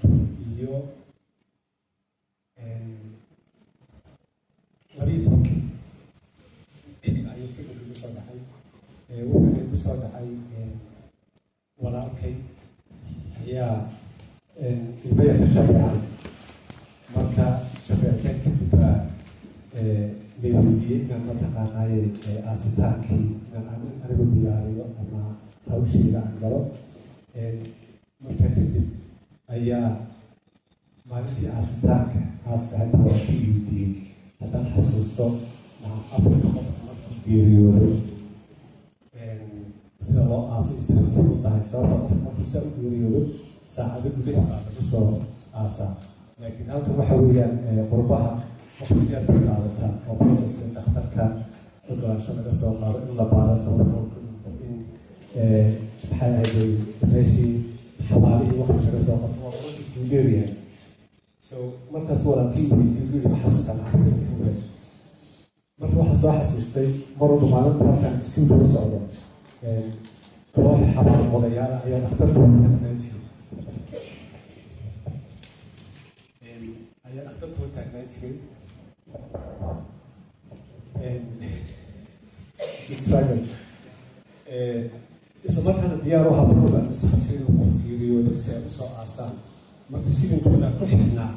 kun iyo labiyo tobankii ayuu fikirka igu soo dhacay wuxuuna igu soo dhacay walaalkay ayaa ilmayarka shafeecan marka shafeecteen kadib baa leeweydiiyey inaan mataqaanaaye aasitaankii inaan anigu diyaariyo ama hawsheeda aan galo marka kadib ayaa maalintii aasitaanka aaska hadda waa ka weydiiyey haddaan xasuusto afarka qof markuu geeriyoodo sida loo aasay isaga fududahay sababta saa u geeriyoodo saacado gudaha baa aasaa laakiin halkan waxa weeyaan qurbaha waqti dheer bay qaadataa oo proceska dhakhtarka ogolaansho laga soo qaado in la baaro sababta in maxay ahayday meeshii xabaalihii waqti laga soo qabto waa process buu dheeryahay so markaas walaalkii weydiiyey yiri maxaa si ganacsi u furay marka waxaa soo xasuustay mar walba maalinta halkan iskuulka u socdo koox xabaal odayaal ayaa jiray ayaa dhakhtarka taagnaan jiray isla markaana diyaar u ay u soo aasaan? Marka shilinkooda ku xidhnaa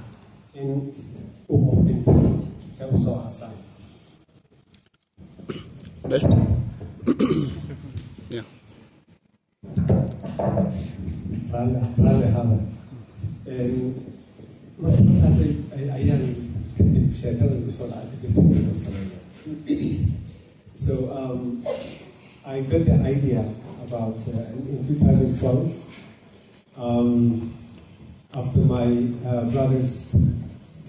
in uu qof dhinto u soo aasaan so um, I got the idea about uh, in 2012 um, after my uh, brother's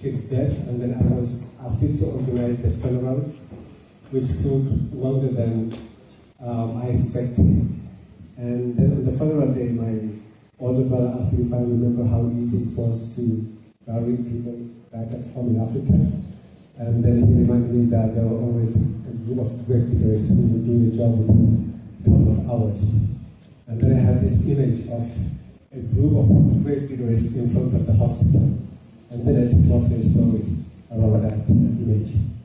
kid's death, and then I was asked to organize the funeral, which took longer than um, I expected. And then on the funeral day, my older brother asked me if I remember how easy it was to bury people back at home in Africa. And then he reminded me that there were always a group of grave diggers who would do the job within a couple of hours. And then I had this image of a group of grave diggers in front of the hospital. And then I developed a story around that image.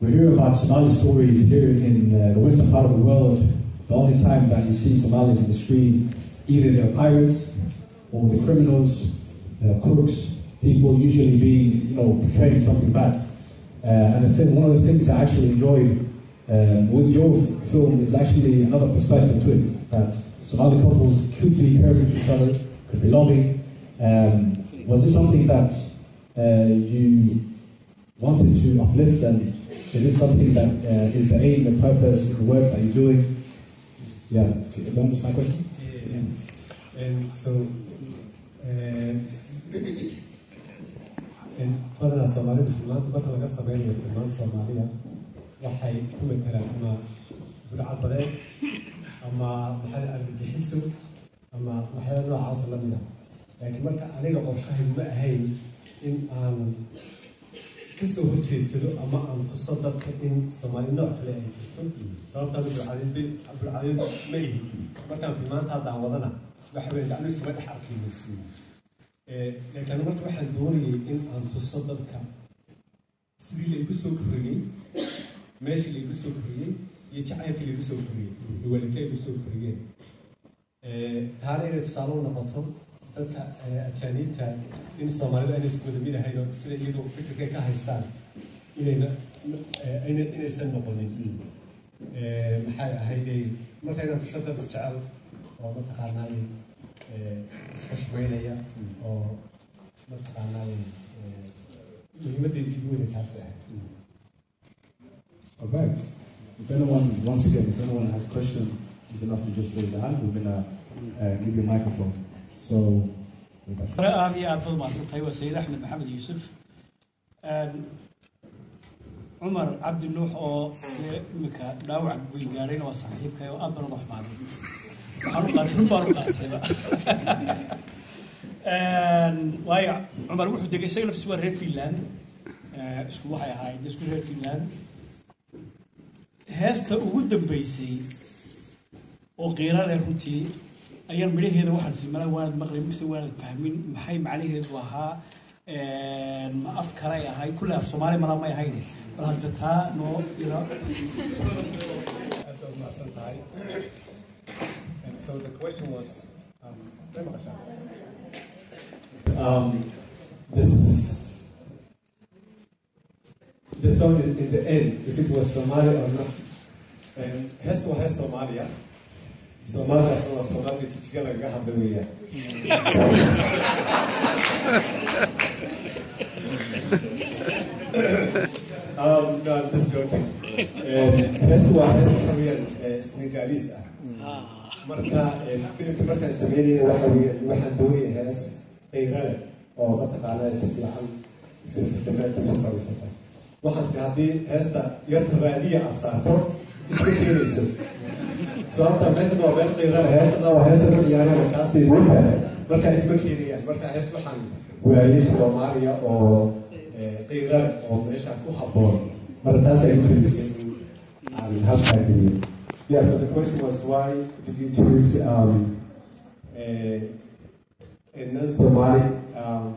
We hear about Somali stories here in uh, the western part of the world. The only time that you see Somalis in the street, either they're pirates or the criminals, uh, crooks, people usually being, you know, portraying something bad. Uh, and I think one of the things I actually enjoyed um, with your film is actually another perspective to it. That Somali couples could be caring for each other, could be loving. Um, was this something that uh, you wanted to uplift and is this something that uh, is the aim, the purpose, the work that you're doing? Yeah, you understand my question? Yeah. And so, badanaa soomaalida filmaanta marka laga sameynayo filmaan soomaaliya waxay ku matelaan ama burcad badeed ama maxay argagixiso ama waxyaala noocaas la mid ah laakiin marka aniga qorshahaydu ma ahayn in aan ka soo horjeedsado ama aan tuso dadka in soomaali nooc kale ay jirto. Sababtaan burcadid ma ihi markaan filmaanta haddaan wadana waxa weeye gacmo iskuma dhex arkayno laakiin marka waxaan doonayay in aan tuso dadka sidii laygu soo koriyey meeshii laygu soo koriyey iyo jacaylkii laygu soo koriyey iyo waalidkii laygu soo koriyeen taana inay tusaale u noqoto dadka ajaaniibta in soomaalida aynay isku wada mid ahayn oo sida iyadu fikirkay ka haystaan inayna ina- inaysan noqonin. Maxay ahayday marka inaan tuso dad jecel oo mataqaanaaye isxushmeynaya oo mataqaanaaye muhiimaddeeda igu weyna taasi ahayd. Uh. So, aad iyo aad baad mahadsantahay waa axmed maxamed yuusuf. Cumar cabdi nuux oo dee iminka dhaawac weyn gaadhayna waa saaxiibkay oo aad baan uga xumaaday waayo cumar wuxuu degay isaga laftiis waa reer finland. Isku waxay ahaayeen isku reer finland. Heesta ugu dambeysay oo qiira leh runtii أيام مليه هذا واحد زي مرا واحد مغربي مثل واحد فهمين محيم عليه وها ما أفكر أيها هاي كلها في سومالي مرا ما يهين ردتها نو يرا So the question was, um, um, this the song in, in the end, if it was Somalia or not, and has to have Somalia. Yeah? Soomaalidaas waa Soomaaliga jijiga lagaga hadla weeyaan heestu waa hees waxa weeyaan Senegalese ah. Marka filimka markaan sameynayna waxa weeyaan waxaan doonaya hees qayrale oo mataqaanaa si fiican firfirdameed ku soo fadhiisata waxaanse haddii heesta yarta raadiya aad saarto iska keenayso sababta meeshan waa meel qayrale heestana waa heesta ku ciyaarana kaasi wuxa marka isma keenayaan marka hees waxaan waayay soomaaliya oo eh, qayrale oo meesha ku habboon marka taas ay how can you? Yeah, so the question was why did you choose um, a, a non-Somali um,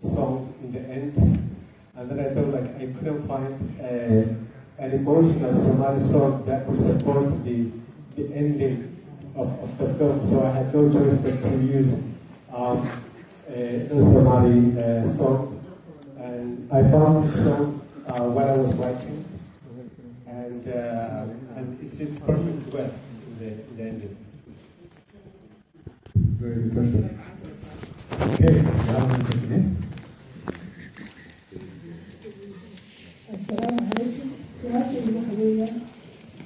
song in the end? And then I felt like I couldn't find a, an emotional Somali song that would support the, the ending of, of the film, so I had no choice but to use um, a non-Somali uh, song. And I found this song uh, while I was writing and uh, and it seems perfect well in the, in the ending. Very good question. Okay, now we continue. السلام عليكم سؤالي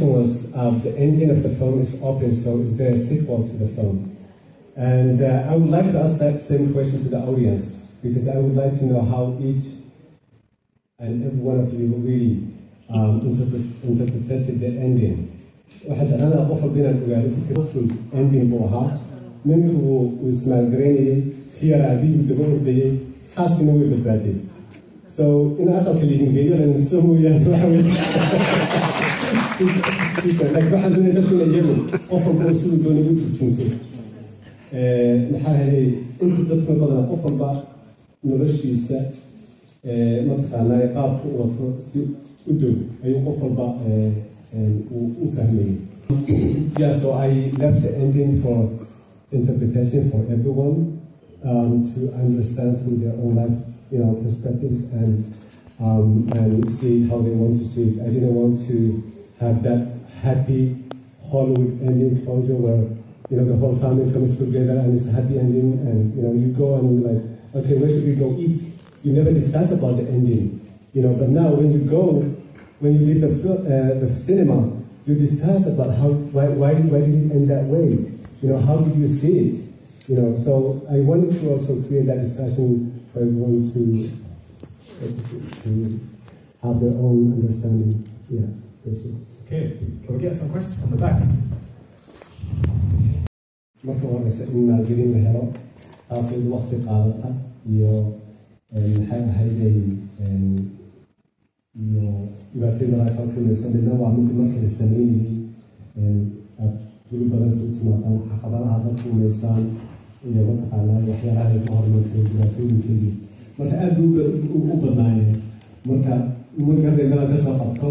was um, the ending of the film is open, so is there a sequel to the film? And uh, I would like to ask that same question to the audience because I would like to know how each and every one of you really um, interpret, interpreted the ending. qof walba inaan ogaado fikir ful ending ninku uu uu ismaalgaraynayay kiyar aabihii daba ordayay xaaskina way badbaaday so in aqalka lihingeeyo la nafso mooyaane waxa weye laakiin waxaan doonaya dadka ina iyagu qof walba oo siduu doonay u turjunto maxaa helay inta dadka badana qof walba noloshiisa mataqaanaa qaabka u wato si u dhow ayuu qof walba yeah so i left the ending for interpretation for everyone um, to understand through their own life you know perspectives and um, and see how they want to see it i didn't want to have that happy hollywood ending closure where you know the whole family comes together and it's a happy ending and you know you go and you're like okay where should we go eat you never discuss about the ending you know but now when you go when you leave the, uh, the cinema, you discuss about how why, why why did it end that way? You know, how did you see it? You know, so I wanted to also create that discussion for everyone to to have their own understanding. Yeah, basically. Okay, can we get some questions from the back? marka horeysa in maalgelin la helo taasoo waqti qaadata iyo maxay ahayday iyo kala kulmayso midna waa mid markii la sameynayay aad guri badan soo timaadaan caqabadaha la kulmaysaan iyo mataqaanaa waxyaalaha ka hormartay dhibaatooyinkeedii marka aad bay u badnaayeen marka marka reebada ka soo qabto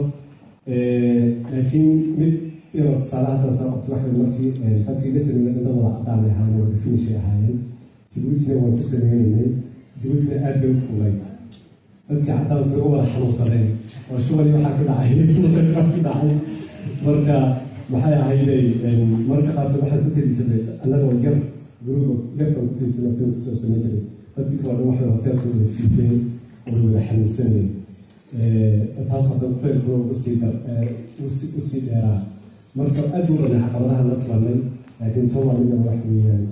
laakiin mid inuu tusaale hadda soo qabto waxa markii dadkii la sameeyay dad wada cadaan ay ahaayeen wada finish ay ahaayeen jabuutina waan ku sameynaynay jabuutina aad bay u kulay dadkii cadaan bay u wada xanuunsadeen oo shubali waxaa ka dhacay ka dhacay marka maxay ahayday marka qaarkood waxaan ku tegi jiray annagoo yar guruba yarkan ku jirnay film ku soo sameyn jiray. Dadkii kale dhan waxay hoteelka wada jiifeen oo wada xanuunsanayeen taas hadda feelkuna u sii u sii dheeraa. Marka aad u badan caqabadaha la kulanay laakiin tan waa mida wax weeyaan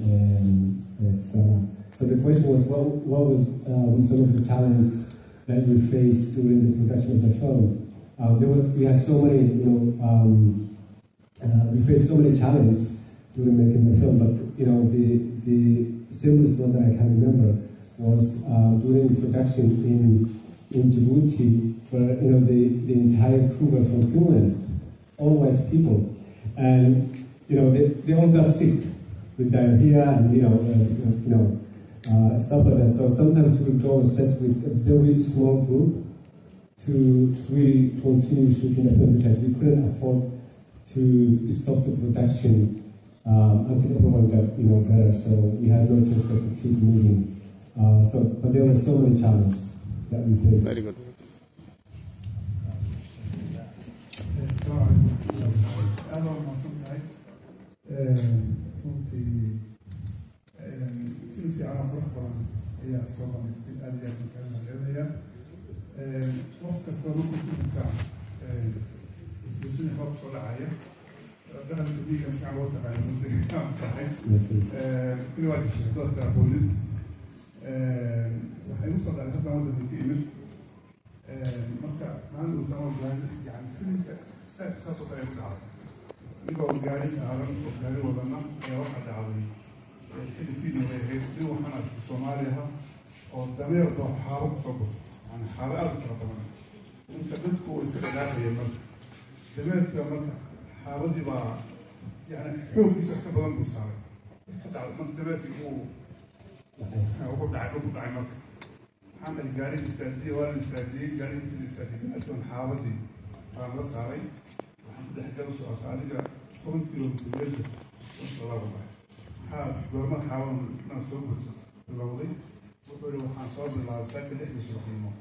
tusaalaha So the question was, what, what was um, some of the challenges that you faced during the production of the film? Uh, there were, we had so many, you know, um, uh, we faced so many challenges during making the film, but you know, the the simplest one that I can remember was uh, during the production in in Djibouti, where you know the, the entire crew were from Finland, all white people, and you know they, they all got sick with diarrhea and you know you know uh, stuff like that. So sometimes we would go on set with a very small group to really continue shooting the film because we couldn't afford to stop the production um, until everyone got you know better. So we had no choice but to keep moving. Uh, so, but there were so many challenges that we faced. Very good. qof kastoo markuu filimka duusini hor soo dhacaya waxay u soo dhacay haddana waddanka ka imid marka yani filimka saasoo kale ku dhacday anigoo gaari saaran oo gaari wadana ayaa waxaa dhacday xilli fiidna way ahayd nin waxaan arkay soomaali aha oo dameer oo xaabo ku soo gurto yani xaabo aada u fara badan inka dadku iska dhadhaafaya marka dameerka marka xaabadii baa yani xooggiisa ka badan buu saaray dameerkii uu ugu dhacay ugu dhacay marka waxaan dhahay gaariga istaajiyey waa la istaajiyey gaariga markii la istaajiyey xaabadii baan la saaray waxaan ku dhex socota adiga toban kilomitr meesha laaba baxay maxaa goormada xaaban inaan soo gurto bilowday wuxuu yihi waxaan soo bilaabay saaka lixda subaxnimo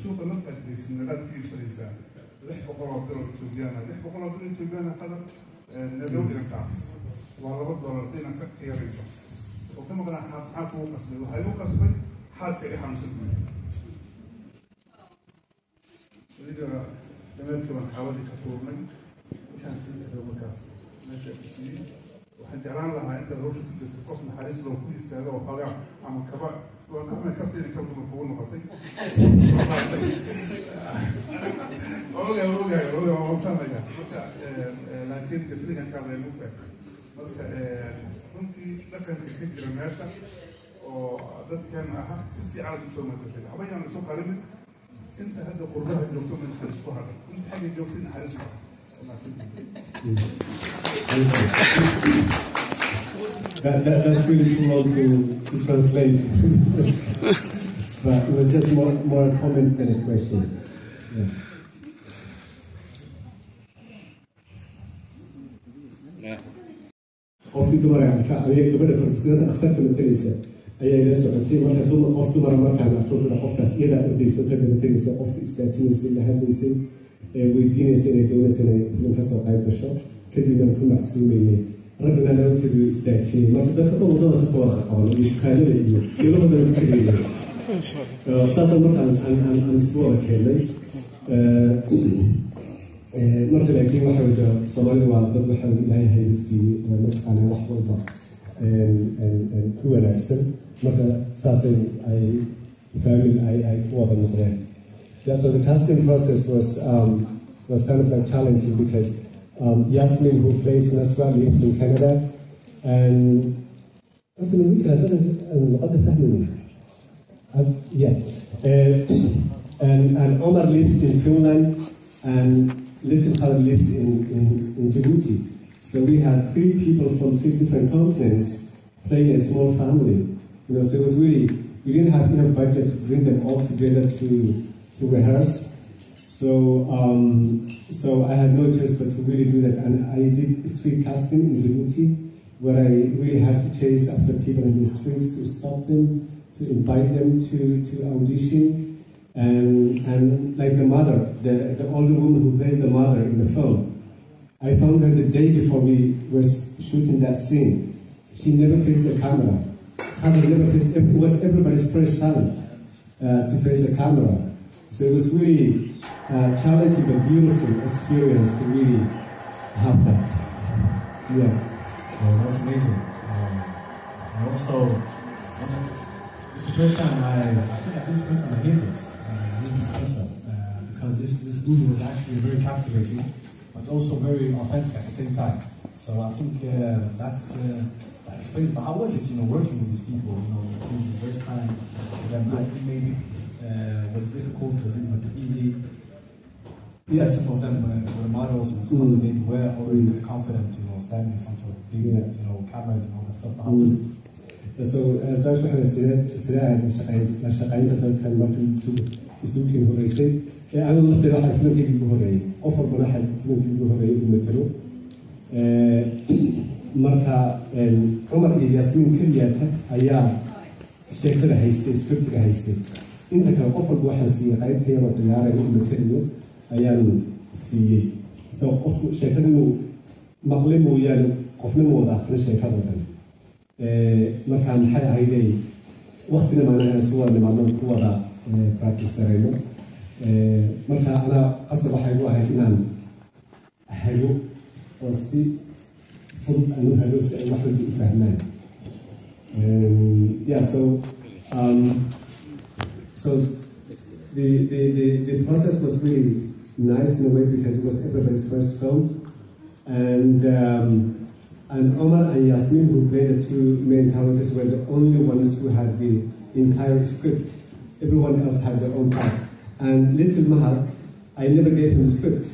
suuqa markaad geysid meelaad iibsanaysaa lix boqol oo dolar ethoobiyaana lix boqol oo dolar ethoobiyaana qadar needow dhigankaa waa laba dolar dinan sa ka yarayso oo ka maqnaa maxaa kugu qasbay waxaa igu qasbay xaaska i xanuunsan buyi adiga dameerkii baan xaaladii ka tuurnay waxaan sii dhexday markaas meesha ku siiyey waxaan jeclaan lahaa inta hawsha ku jirto qof naxariis loo ku istaago oo xoogaa ama kaba ama kabteeni kabduma kugu noqotay oga oga oga waan fahmaya marka laakiin gafriganka laygu beeg marka runtii dhaqanka ka jira meesha oo dadkeena aha si fiican u soo matashay waxba yaan isu qarinin inta hadda qurbaha joogto ma naxariis ku hadhay inta xagga joogto naxariis ku That, that, that's really too long to, to translate. but it was just more, more a comment than a question. Yeah. qofkii dumar arka ayay gabadha farfisnada akhtarka mataleysa ayaa ila socotay. Marka duma qof dumara markaan arko qofkaas iyadaa ordaysa ka daba tegaysa qofka istaajinaysa ila hadlaysay weydiinaysa inay film ka soo qayb gasho. Kadibna ku macsuumaynay. Raggana loo tiriyo istaajiyey marka dadka dhan waddada ka soo wada qaban iyo dukaanada iyo iyadoo ku tegayna markaan aan isku keenay Eh, and laakiin waxa jirtaa soomaalida waa dad waxaan ilaayahay la siiyey mataqaana wax walba ku wanaagsan marka saasay ay family Yeah, so the casting process was um, was kind of like challenging because um, Yasmin, who plays Nasra, lives in Canada, and I've, uh, yeah, uh, and and Omar lives in Finland, and Little Khaled lives in, in, in Djibouti. So we had three people from three different continents playing a small family. You know, so it was really, we didn't have enough budget to bring them all together to, to rehearse. So um, So I had no choice but to really do that. And I did street casting in Djibouti, where I really had to chase after people in the streets to stop them, to invite them to, to audition. And, and like the mother, the, the older woman who plays the mother in the film, I found her the day before we were shooting that scene. She never faced the camera. Hardly never faced, it was everybody's first time uh, to face the camera. So it was really uh, challenging but beautiful experience to really have that. Yeah. Well, that's amazing. Um, and also, um, it's the first time I, I think I- this is the first time I hear this, this uh, because this, this movie was actually very captivating, but also very authentic at the same time. So I think uh, that's, uh, that explains, but how was it, you know, working with these people, you know, since the first time them, I think maybe, uh, was it difficult, was it, was easy? Yeah, some of them were models, and some of them maybe were already confident, you know, standing in front of big, you know, cameras and all that stuff. But how was it? Sida aad la shaqaynta dalkan markii isuukiin horeysay ee anigu nafteeda waxaa filimkayga ugu horeeyey qof walbana waxaa filimkii ugu horeeyey u matalo marka cumar iyo yaasmiin keliyata ayaa sheekada haystay scriptiga haystay inta kale qof walba waxaan siiyey qaybta yaroo ciyaaraya u matalayo ayaan siiyey so qofku sheekada inuu maqle mooyaane qofna ma wada akrin sheekada dhan Eh, marka maxay ahaydey waktina maanaha practice anaa qasab waxay ahayd inaan oo si fudud aan u si ay wax u fahmaan yeah, so um, so the, the, the, the process was really nice in a way because it was everybody's first film. And, um, and Omar and Yasmin, who played the two main characters, were the only ones who had the entire script. Everyone else had their own part. And Little Mahar, I never gave him a script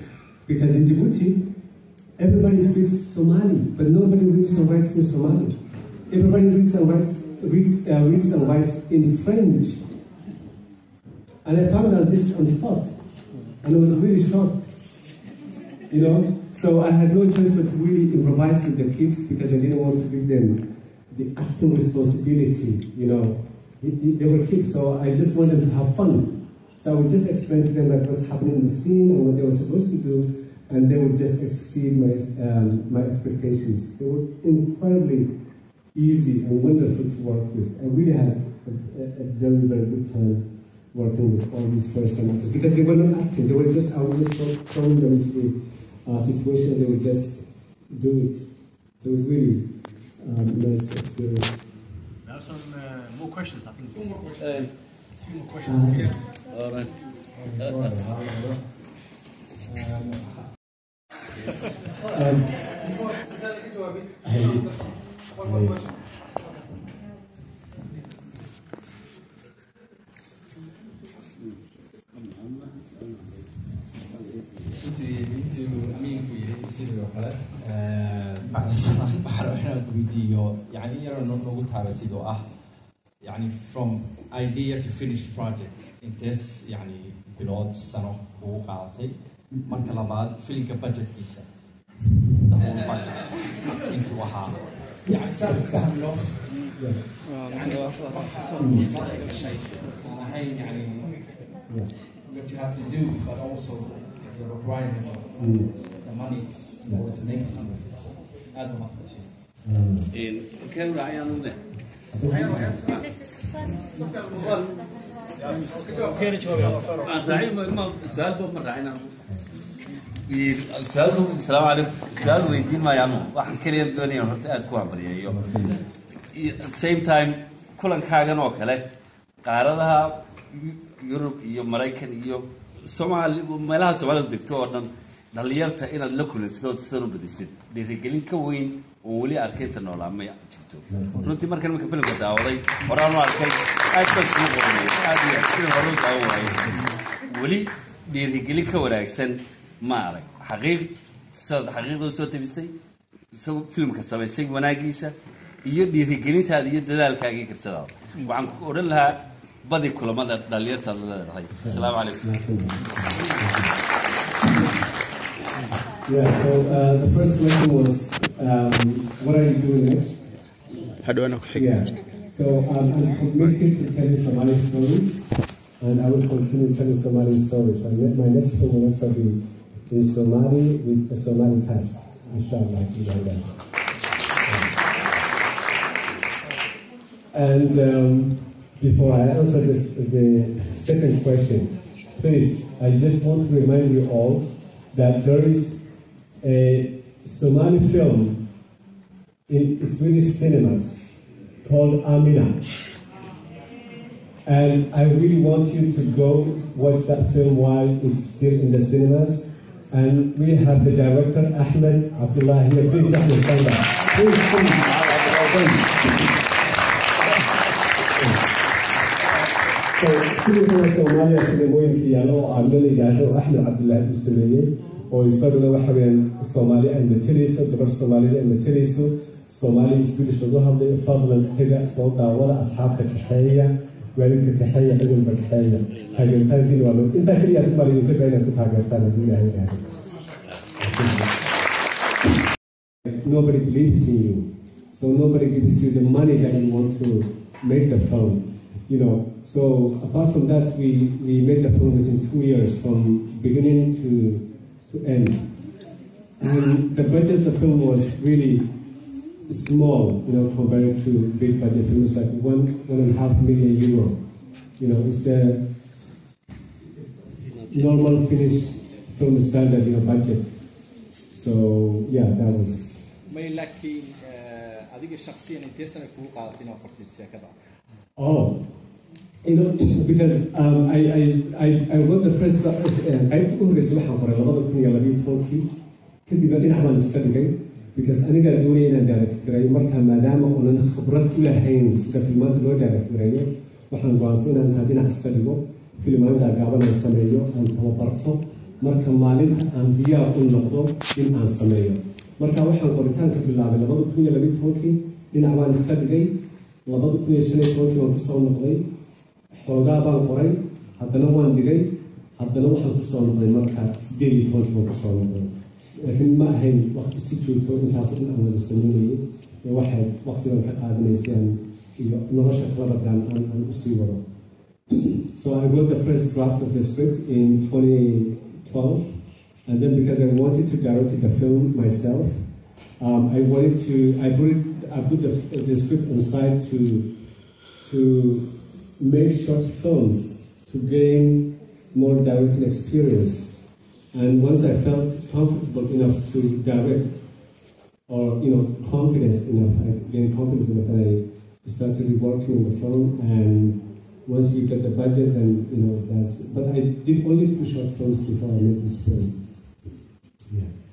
because in Djibouti, everybody speaks Somali, but nobody reads and writes in Somali. Everybody reads and writes, reads, uh, reads and writes in French. And I found out this on the spot. And I was really shocked. You know? So I had no choice but to really improvise with the kids because I didn't want to give them the acting responsibility, you know. They- were kids, so I just wanted to have fun. So I would just explain to them like what's happening in the scene and what they were supposed to do, and they would just exceed my um, my expectations. They were incredibly easy and wonderful to work with. I really had a, a, very very good time working with all these first time actors because they were not acting. They were just I was just throw- throwing them the uh, situation. They would just do it. So it was really um, nice experience. There are some uh, more questions, I think. Two more questions. Two more questions. Yes. All right. Um, One more kale bacda sanaan waxaa rabaa inaan weydiiyo yani in yaroo no- noogu taabatid oo ah yani from idea to finished project. Intees yani bilood sano ugu qaadatay marka labaad filimka budgetkiisa. Intuu ahaa yani si aan u fahmno yani what you have to do but also the requirement of the money asalaamu alaykum su'aal weydiin maayaanu waxaan keliyan doonaya horta aada ku hambalyeeyo same time kulankaagan oo kale qaaradaha yurub iyo maraykan iyo somaali meelaha soomaalida degto oo dhan dhalinyarta inaad la kulansidood sidan u badisid dhiirigelin ka weyn oo weli arkaynta noolaa ma jirto runtii markan marka filimka daawaday horaan u arkay aad baa isugu qornay aad iyo sidii hore u daawan waayay weli dhiirigelin ka wanaagsan ma arag xaqiiq sidaad xaqiiqda u soo tabisay isagoo filimka samaysay wanaagiisa iyo dhiirigelintaada iyo dadaalkaaga iyo kartadaada waxaan ku odhan lahaa badi kulamada dhalinyartaad leedahay asalaamu calaykum Yeah, so uh, the first question was, um, what are you doing next? hadhowna ku xiga Yeah. So um, I'm committed to telling Somali stories, and I will continue telling Somali stories. And yet my next film will also be in Somali with a Somali cast, inshallah. inshallah. And um, before I answer this, the second question, please, I just want to remind you all that there is a Somali film in Swedish cinemas called Amina. And I really want you to go watch that film while it's still in the cinemas. And we have the director Ahmed Abdullah here. Please, Ahmed, stand up. Please, please. Filimkana Soomaaliya filimooyinka yaalo oo aan la yidhaahdo Axmed Cabdullaahi uu sameeyey oo isaguna waxa weeyaan Soomaali ay matalayso gabar Soomaalida ay matalayso Soomaali Swedish lagu hadlayo fadlan taga soo daawada asxaabta kaxeeya waalidka kaxeeya ciidanka kaxeeya taageeritaankiina waa loo intaa keliya ku baa idinka inaad ku taageertaan haddii ilaahay nobody believes in you. So nobody gives you the money that you want to make the film. You know. So apart from that, we, we made the film within two years, from beginning to to end. And the budget of the film was really small, you know, compared to big budget films like one one and a half million euro. You know, it's the normal Finnish film standard, you know, budget. So yeah, that was may laakiin eh, adiga shakhsiyan intee sana kugu qaadatay inaad qortid sheekada Oh, you know, because um, I, I, I, I wrote the first qaybta u horreysay waxaan qoray labada kun iyo labiyo tobankii kadibna dhinac baan iska dhigay because anigaa doonaya inaan direct gareeyo marka maadaama uunan khibrad u lahayn sida filmaanta loo direct waxaan go'aansan inaan taa dhinac iska dhigo filmaanta gaaban aan sameeyo aan tababarto. Marka maalinta aan diyaar u noqdo in aan sameeyo. Marka waxaan qoritaanka bilaabay labada kun iyo labiyo tobankii dhinac baan iska dhigay. Labada kun iyo shan iyo tobankii waan ku soo noqday xoogaa baan qoray haddana waan dhigay haddana waxaan ku soo noqday marka sideed iyo tobankii baan ku soo noqday. Laakiin ma ahayn waqti si joogto intaas in aan wada sameynayay ee waxay waqtigan ka qaadanaysaan iyo nolosha kalabadaan aan u sii wado. So I wrote the first draft of the script in 2012 and then because I wanted to direct the film myself um, I wanted to I put it, I put the, the script on side to to make short films to gain more directing experience. And once I felt comfortable enough to direct, or you know, confidence enough, I gained confidence enough, and I started working on the film. And once you get the budget, then you know that's. But I did only two short films before I made this film. Yeah.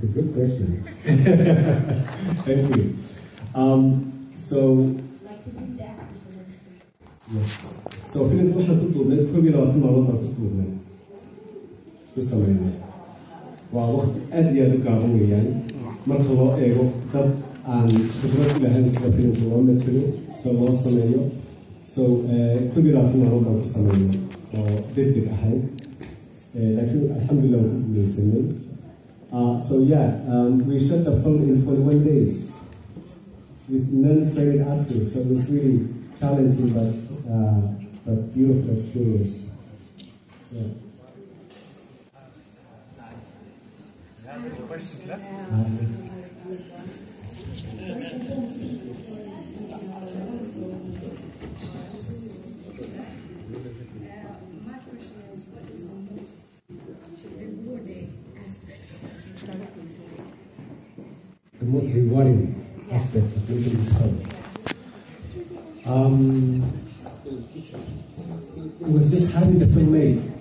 It's a good question. Thank you. Um, so, yes. So, filimka waxaan ku duubnay koob iyo labaatan maalmood baan ku duubnay. Ku sameynay. Waa waqti aad iyo aad u gaaban weeyaan. Marka loo eego dad aan khibrad u lahayn sida filimka loo matalo, sida loo sameeyo. So, koob iyo labaatan maalmood baan ku sameynay oo degdeg ahayd. Laakiin alxamdulilah waan ku guuleysanay. Uh, so yeah, um, we shot the film in 21 days with non-trained actors. So it was really challenging, but uh, but beautiful experience. Yeah. My rewarding aspect of making this film. Um, it was just having the film made,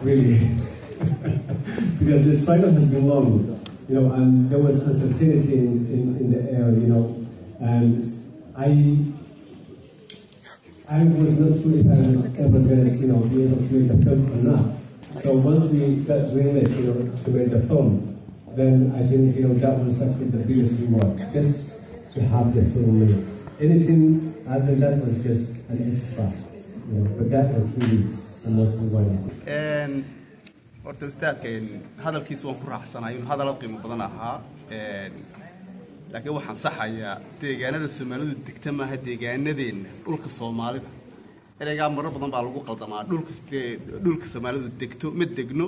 really, because the struggle has been long, you know, and there was uncertainty in, in, in the air, you know, and I I was not sure if I was ever going to, you know, be able to make the film or not. So once we got greenlit, you know, to make the film, then I think you know that was actually the biggest reward. Just to have the film made. Anything other than that was just an extra. You know, but that was really the most rewarding. Een, horta ustaadka een, hadalkiisa waan ku raacsanahay inuu hadal qiimo badan ahaa laakiin waxaan saxayaa deegaanada soomaalidu degta maaha deegaanadeenna dhulka soomaalida ereygaa marar badan baa lagu qaldamaa dhulka dhulka soomaalidu degto ma degno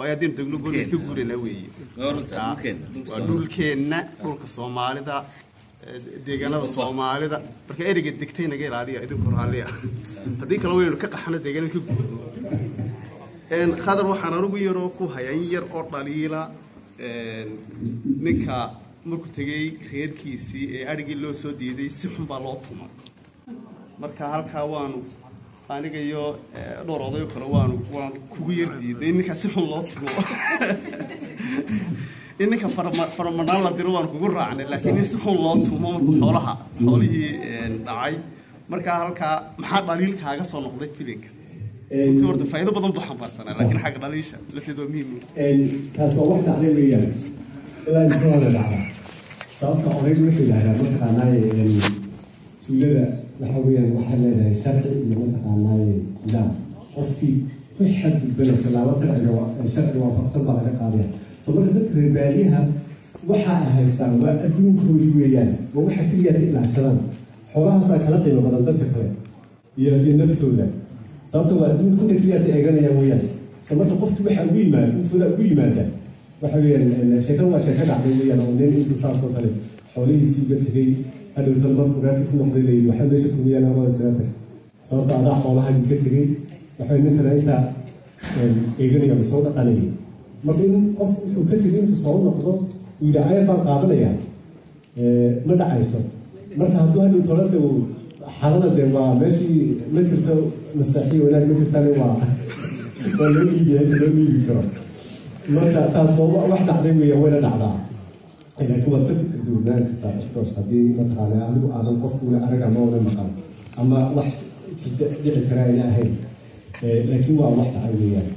waayo haddaynu degno goorna ka guurana weeye Waa dhulkeenna, dhulka Soomaalida. eh, deegaanada soomaalida marka ereyga degtay naga ilaaliya idinku raalliya haddii kale waynu ka qaxano deegaanada ka guurno khadar waxaan anigu yaroo ku haya in yar oo dhaliila ninka markuu tegey reerkiisii ee adhigii loo soo diiday si xun baa loo tuma. Marka halkaa waanu aniga iyo eh, dhowr odayo kale waanu waan kugu yar diiday. In ninkaa si xun loo tumo in ninka farama- faramanaan la diro waan kugu raacnay laakiin in si xun loo tumo xoolaha. Xoolihii een, dhacay. Markaa halkaa maxaa dhaliilkaaga soo noqday filinka runtii horta faa'iido badan buu xambaarsanaa laakiin xagga dhaliisha lafteeda waa muhiim. Taas waa wax dhacday weeyaan. Ilaa inta hore dhacda. Sababta odaygu wuxuu yidhahdaa mataqaanaaye tuulada waxa weeyaan waxay leedahay sharci iyo mataqaanaaye nidaam qofkii ku xadgudbanaysa laaba sharciga wa- sharciga waafaqsan baa laga qaadaya so marka dadka reer baadiyaha waxa ay haystaan waa adduunkoodii weeyaan waa waxa keliya ka ilaashadaan xoolahaasaa kala qiimo badan dadka kale iyo iyo naftooda sababta waa adduunka inta keliya ka eeganayaan weeyaan so marka qofki waxa ugu yimaada intooda ugu yimaada waxa weeyaan sheekada waa sheeko dhacday weeyaan oo nin intuu saas oo kale xoolihiisii uga tegey hadhowtan markuu reerka ku noqday layidhi waxaa meesha kumiyaan labada isaga tag sababta adaa xoolahaagii ka tegey waxa ninkana intaa eeganaya ma soo dhaqanayay marka in qof wuxuu ka tegey intuu soo noqdo uu yidhi ayar baan qaadanayaa ma dhacayso marka hadduu hadhow tolada uu xalana dee waa meeshii ma jirto masaaxiyo wanaag ma jirtane waa waa loo iibiya inta loo iibi karo marka taas waa wax dhacday weeya wayna dhacdaa laakiin waad ka fikir duwanaan kartaa of course haddii mataqaana adigu aadan qofkuuna arag ama una maqan ama wax dhici kara ayna ahayn laakiin waa wax dhacay weeyaan